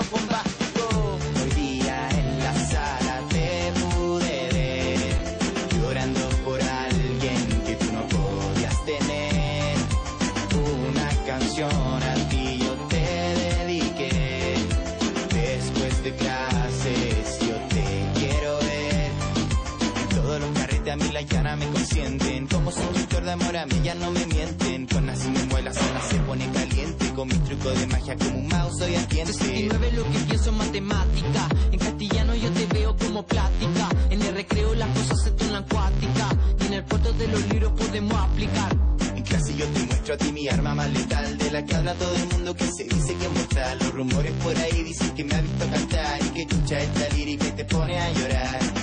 Hoy día en la sala te pude ver llorando por alguien que tú no podías tener. Una canción a ti yo te dediqué. Después de clases yo te quiero ver. Todos los carretes a mí la llana me consienten. Como suscriptor de amor a mí ya no me mienten. Truco de magia como un mouse soy atiende. 69 lo que pienso en matemática. En castellano yo te veo como plática. En el recreo las cosas se tornan acuáticas. Y en el puerto de los libros podemos aplicar. En clase yo te muestro a ti mi arma más letal De la que habla todo el mundo que se dice que es mortal Los rumores por ahí dicen que me ha visto cantar Y que escucha esta lírica y te pone a llorar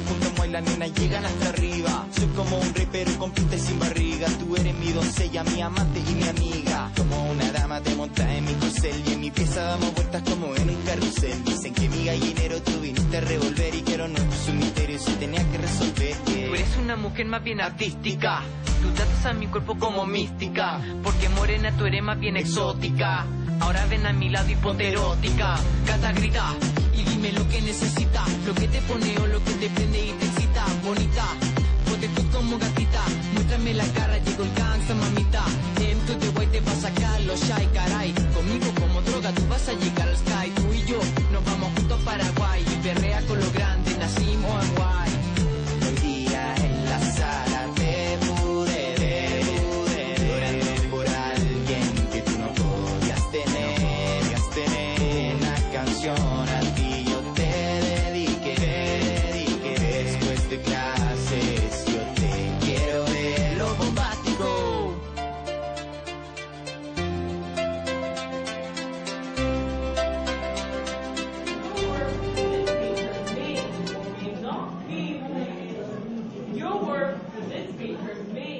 diva Porque junto a Moy la nena llegan hasta arriba Soy como un rey pero con y sin barriga Tú eres mi doncella, mi amante y mi amiga Como una dama te montas en mi corcel Y en mi pieza damos vueltas como en un carrusel Dicen que mi gallinero tú viniste a revolver Y que lo nuestro es un misterio y tenía que resolver Tú eres una mujer más bien artística. Tú tratas a mi cuerpo como mística. Porque morena tú eres más bien exótica. Ahora ven a mi lado hipoterótica. Cata grita y dime lo que necesitas. Droga Your work for this week for me.